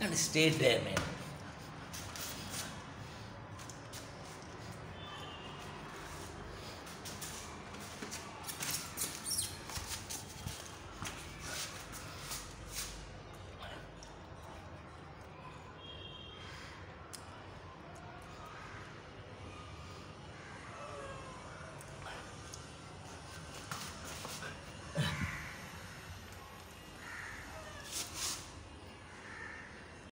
and stay there, man.